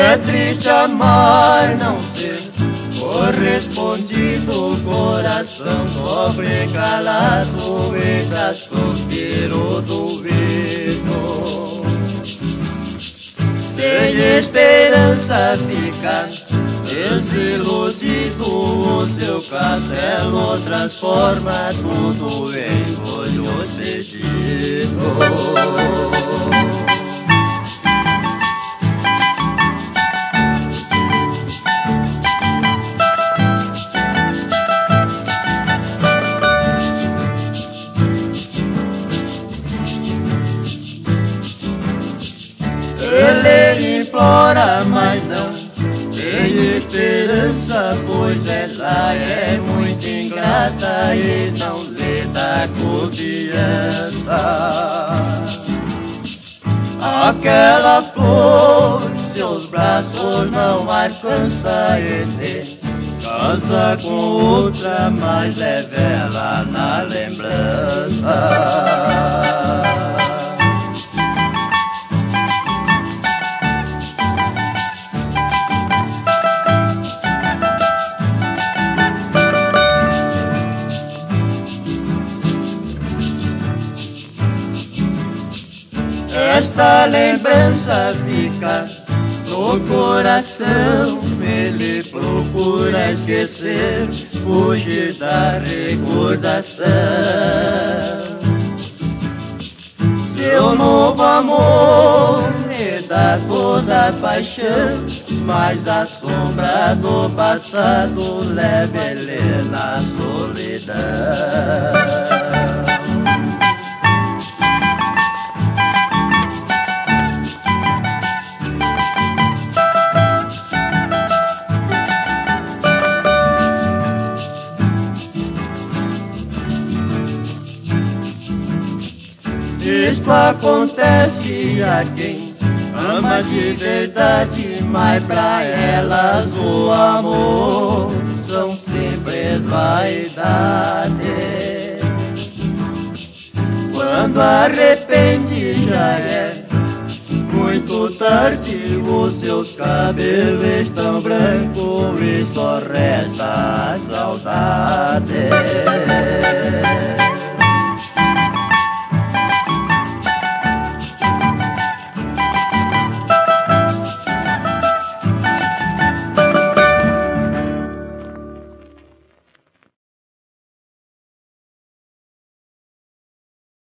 É triste amar, não ser correspondido, coração sofre calado e suspiro do vento. Sem esperança ficar desiludido, o seu castelo transforma tudo em sonhos perdidos. Ele implora, mas não tem esperança, pois ela é muito ingrata e não lhe dá confiança. Aquela flor, seus braços não alcançam ele. Casa com outra, mas leva ela na lembrança. Esta lembrança fica no coração. Ele procura esquecer, fugir da recordação. Seu novo amor me dá toda a paixão, mas a sombra do passado leva ele na solidão. Isto acontece a quem ama de verdade, mas pra elas o amor são simples vaidades. Quando arrepende já é muito tarde, os seus cabelos estão brancos e só resta a saudade.